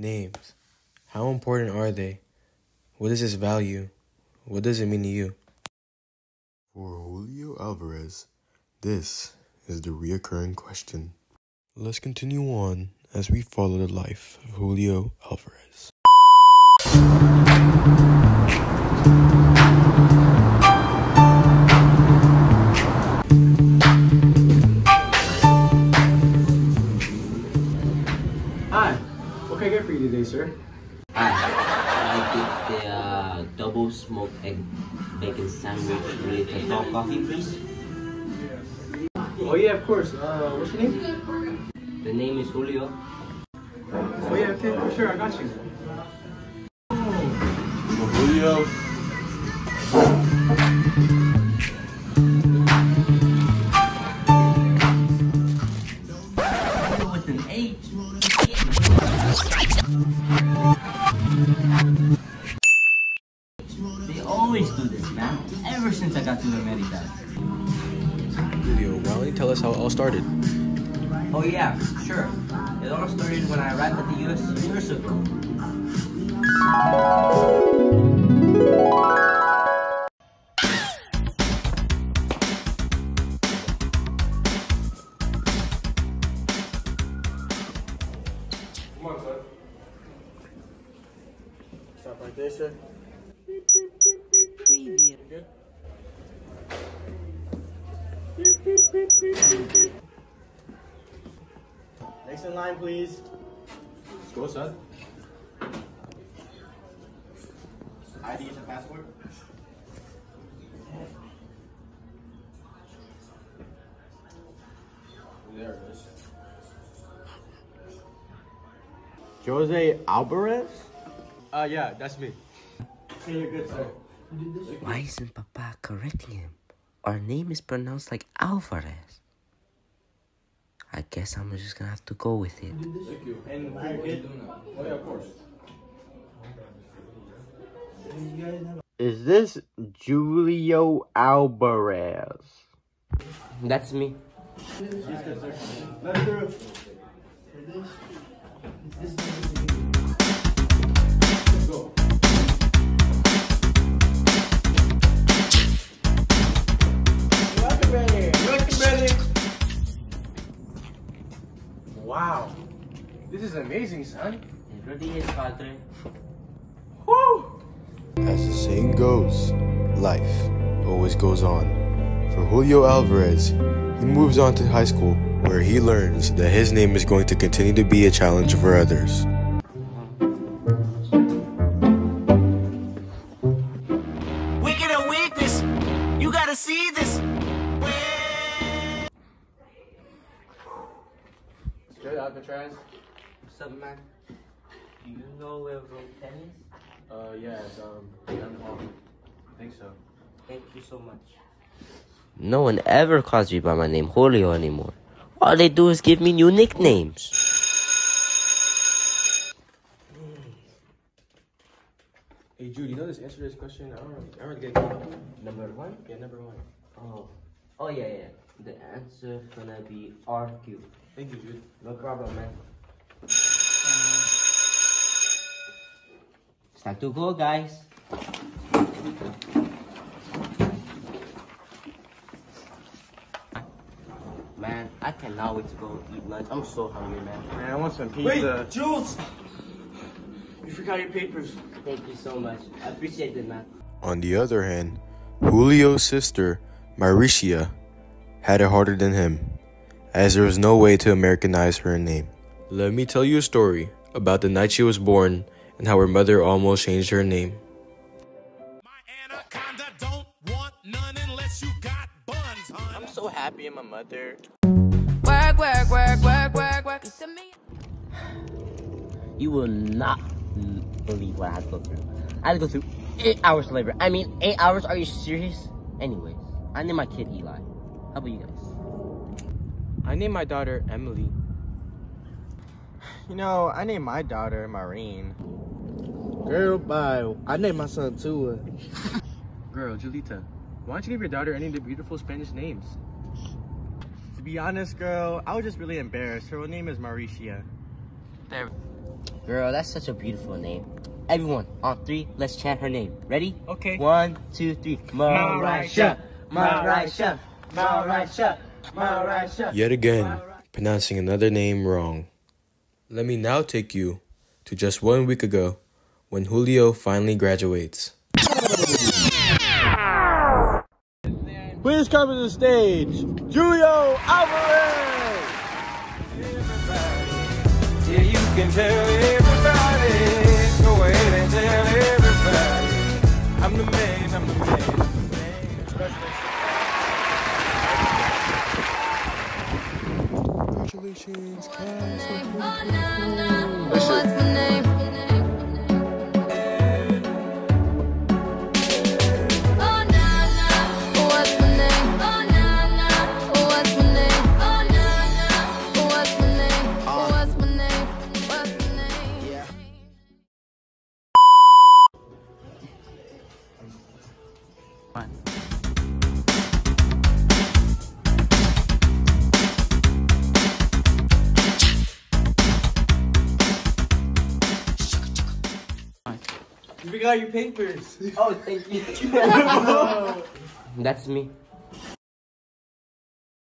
Names. How important are they? What is its value? What does it mean to you? For Julio Alvarez, this is the reoccurring question. Let's continue on as we follow the life of Julio Alvarez. Can I get for you today, sir? Hi, I get the uh, double smoked egg bacon sandwich with a tall coffee, please. Oh yeah, of course. Uh, what's your name? The name is Julio. Oh yeah, okay, for sure, I got you. Julio. They always do this, man. Ever since I got to America. Julio, why don't you tell us how it all started? Oh yeah, sure. It all started when I arrived at the U.S. years ago. Come on, son. Stop right there, sir. Preview. Good. Next in line, please. Let's go, son. ID and passport. There it is. Jose Alvarez? Uh, yeah, that's me. Why isn't Papa correcting him? Our name is pronounced like Alvarez. I guess I'm just gonna have to go with it. Thank you. And for your kid? Oh, yeah, of course. Is this Julio Alvarez? That's me. Let This is amazing, son. It really is, Padre. Woo! As the saying goes, life always goes on. For Julio Alvarez, he moves on to high school where he learns that his name is going to continue to be a challenge for others. Wicked and weakness. You gotta see this. Good, Alcatraz. What's up, man? Do you know where Road 10 is? Uh, yeah, it's, um, down the hall. I think so. Thank you so much. No one ever calls me by my name Julio anymore. All they do is give me new nicknames. Hey, Jude, you know this answer to this question? I don't, I don't really get it. Number one? Yeah, number one. Oh. Oh, yeah, yeah. The answer gonna be RQ. Thank you, Jude. No problem, man. It's time to go, guys. Man, I cannot wait to go eat lunch. I'm so hungry, man. Man, I want some pizza. Wait, Jules! You forgot your papers. Thank you so much. I appreciate it, man. On the other hand, Julio's sister, Mauricia, had it harder than him, as there was no way to Americanize her name. Let me tell you a story about the night she was born and how her mother almost changed her name. My anaconda don't want none unless you got buns, hun. I'm so happy in my mother. Work, work, work, work, work, work. You send me You will not believe what I had to go through. I had to go through eight hours of labor. I mean, eight hours? Are you serious? Anyways, I named my kid Eli. How about you guys? I named my daughter Emily. You know, I named my daughter Maureen. Girl, bye. I named my son Tua. Girl, Julita, why don't you give your daughter any of the beautiful Spanish names? To be honest, girl, I was just really embarrassed. Her name is Mauricia. there. Girl, that's such a beautiful name. Everyone, on three, let's chant her name. Ready? Okay. One, two, three. Marisha, Marisha, Marisha, Marisha. Yet again, pronouncing another name wrong. Let me now take you to just one week ago when Julio finally graduates. Please come to the stage, Julio Alvarez. Yeah, you can tell everybody. Go ahead and tell everybody. I'm the man, I'm the man, I'm the man. Congratulations, What's You forgot your papers. Oh, thank you. That's me.